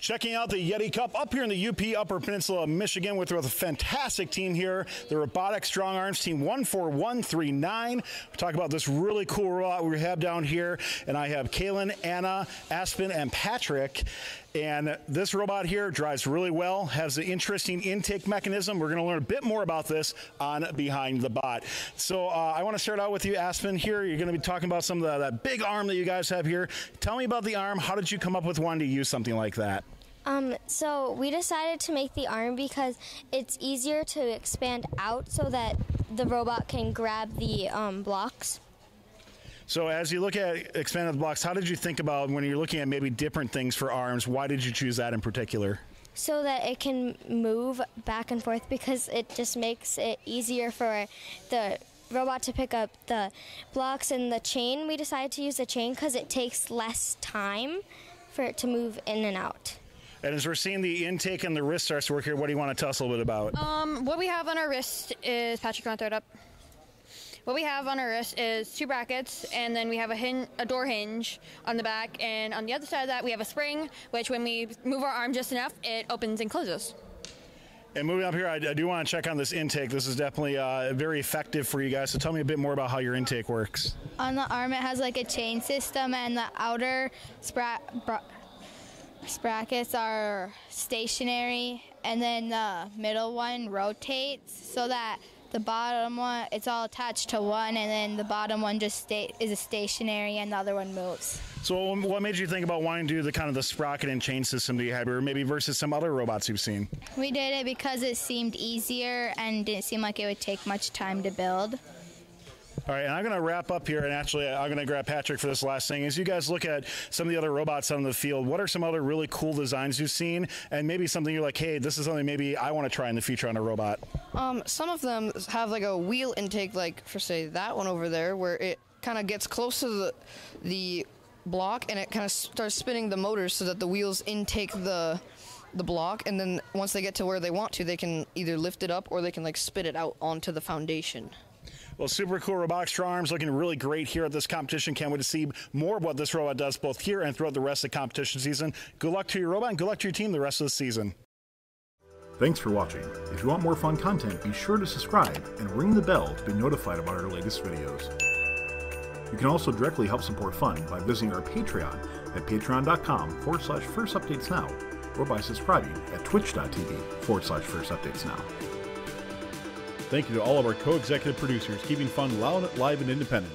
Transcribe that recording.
Checking out the Yeti Cup up here in the UP Upper Peninsula of Michigan with, with a fantastic team here, the Robotic Strong Arms Team 14139. We talk about this really cool robot we have down here, and I have Kaylin, Anna, Aspen, and Patrick. And this robot here drives really well, has an interesting intake mechanism. We're going to learn a bit more about this on Behind the Bot. So uh, I want to start out with you, Aspen. Here, you're going to be talking about some of the, that big arm that you guys have here. Tell me about the arm. How did you come up with wanting to use something like that? Um, so we decided to make the arm because it's easier to expand out so that the robot can grab the um, blocks. So as you look at expanded blocks, how did you think about when you're looking at maybe different things for arms? Why did you choose that in particular? So that it can move back and forth because it just makes it easier for the robot to pick up the blocks and the chain. We decided to use the chain because it takes less time for it to move in and out. And as we're seeing the intake and the wrist starts to work here, what do you want to tell us a little bit about? Um, what we have on our wrist is Patrick, want to throw it up? What we have on our wrist is two brackets, and then we have a, hin- a door hinge on the back, and on the other side of that, we have a spring, which when we move our arm just enough, it opens and closes. And moving up here, I, I do want to check on this intake. This is definitely uh, very effective for you guys. So tell me a bit more about how your intake works. On the arm, it has like a chain system, and the outer spra- bra- sprockets are stationary, and then the middle one rotates so that the bottom one it's all attached to one, and then the bottom one just stay, is a stationary, and the other one moves. So what made you think about wanting to do the kind of the sprocket and chain system that you had, or maybe versus some other robots you've seen? We did it because it seemed easier and didn't seem like it would take much time to build. All right, and I'm going to wrap up here, and actually, I'm going to grab Patrick for this last thing. As you guys look at some of the other robots on the field, what are some other really cool designs you've seen, and maybe something you're like, hey, this is something maybe I want to try in the future on a robot? Um, some of them have like a wheel intake, like for say that one over there, where it kind of gets close to the the block and it kind of starts spinning the motors so that the wheels intake the the block, and then once they get to where they want to, they can either lift it up or they can like spit it out onto the foundation. Well, super cool strong arms looking really great here at this competition. Can't wait to see more of what this robot does both here and throughout the rest of the competition season. Good luck to your robot and good luck to your team the rest of the season. Thanks for watching. If you want more fun content, be sure to subscribe and ring the bell to be notified about our latest videos. You can also directly help support Fun by visiting our Patreon at patreon.com forward slash first updates now or by subscribing at twitch.tv forward slash first updates now. Thank you to all of our co executive producers, keeping fun loud, live, and independent.